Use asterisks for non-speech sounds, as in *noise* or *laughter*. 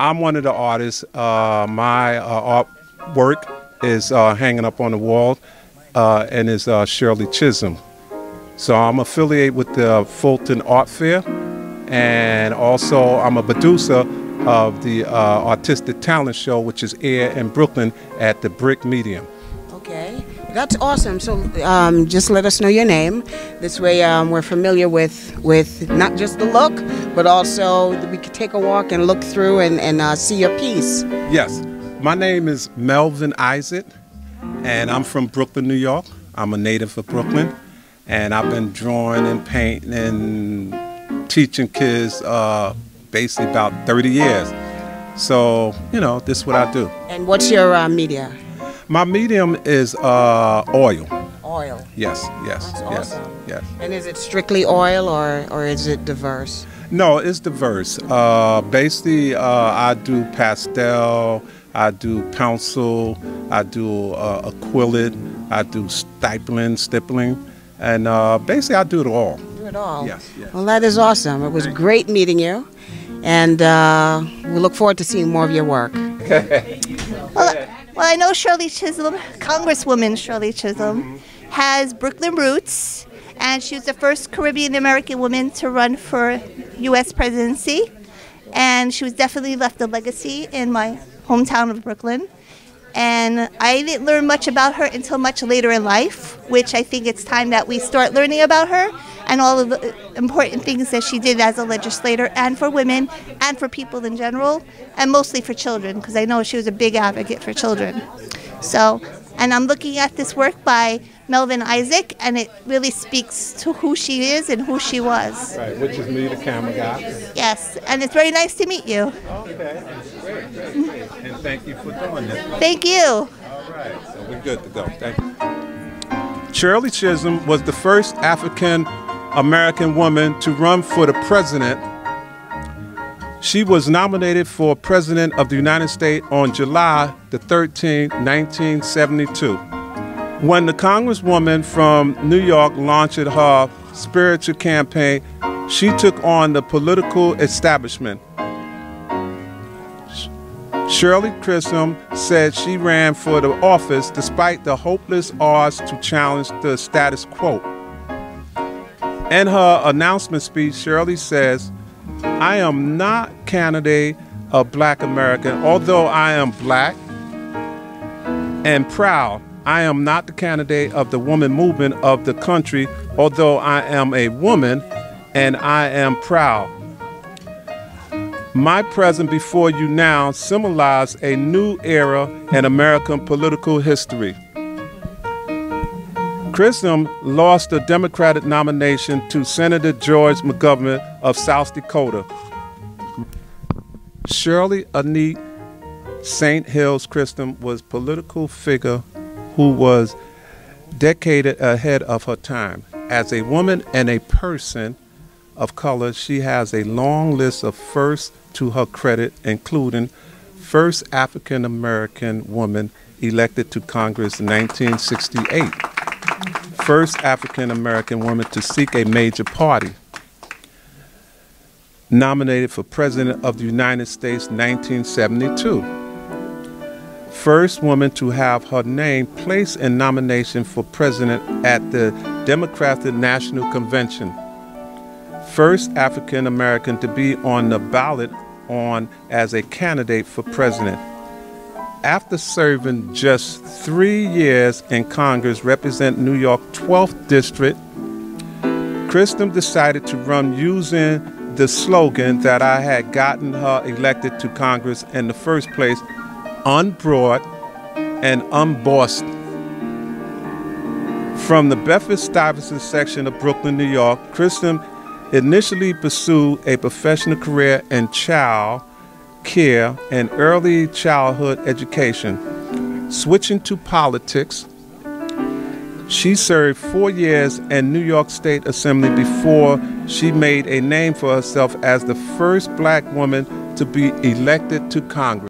I'm one of the artists. Uh, my uh, artwork is uh, hanging up on the wall, uh, and is uh, Shirley Chisholm. So I'm affiliated with the Fulton Art Fair, and also I'm a producer of the uh, Artistic Talent Show, which is aired in Brooklyn at the Brick Medium. That's awesome. So um, just let us know your name. This way um, we're familiar with with not just the look, but also we could take a walk and look through and, and uh, see your piece. Yes, my name is Melvin Isaac, and I'm from Brooklyn, New York. I'm a native of Brooklyn, and I've been drawing and painting and teaching kids uh, basically about 30 years. So, you know, this is what I do. And what's your uh, media? My medium is uh, oil. Oil. Yes, yes, That's yes, awesome. yes. And is it strictly oil or, or is it diverse? No, it's diverse. Uh, basically, uh, I do pastel, I do pencil, I do uh, acrylic, I do stippling, stippling, and uh, basically I do it all. Do it all. Yes, yes. Well, that is awesome. It was great meeting you, and uh, we look forward to seeing more of your work. *laughs* Well, I know Shirley Chisholm, Congresswoman Shirley Chisholm, mm-hmm. has Brooklyn roots, and she was the first Caribbean American woman to run for U.S. presidency, and she was definitely left a legacy in my hometown of Brooklyn. And I didn't learn much about her until much later in life, which I think it's time that we start learning about her and all of the important things that she did as a legislator and for women and for people in general, and mostly for children, because I know she was a big advocate for children. So, and I'm looking at this work by Melvin Isaac, and it really speaks to who she is and who she was. Right, which is me, the camera guy. Yes, and it's very nice to meet you. Okay, great, great, great. And thank you for doing this. Thank you. All right, so we're good to go. Thank you. Shirley Chisholm was the first African American woman to run for the president. She was nominated for President of the United States on July the 13th, 1972. When the Congresswoman from New York launched her spiritual campaign, she took on the political establishment. Shirley Chisholm said she ran for the office despite the hopeless odds to challenge the status quo. In her announcement speech, Shirley says, I am not candidate of black American, although I am black and proud. I am not the candidate of the woman movement of the country, although I am a woman and I am proud. My presence before you now symbolizes a new era in American political history. Chisholm lost the Democratic nomination to Senator George McGovern of South Dakota. Shirley Anita St. Hills Chisholm was political figure who was decaded ahead of her time. As a woman and a person of color, she has a long list of firsts to her credit, including first African American woman elected to Congress in 1968, first African American woman to seek a major party, nominated for President of the United States 1972 first woman to have her name placed in nomination for president at the Democratic National Convention. First African American to be on the ballot on as a candidate for president. After serving just three years in Congress, represent New York 12th District, Chisholm decided to run using the slogan that I had gotten her elected to Congress in the first place unbought and unbossed. From the Bedford Stuyvesant section of Brooklyn, New York, Chisholm initially pursued a professional career in child care and early childhood education. Switching to politics, she served four years in New York State Assembly before she made a name for herself as the first black woman to be elected to Congress.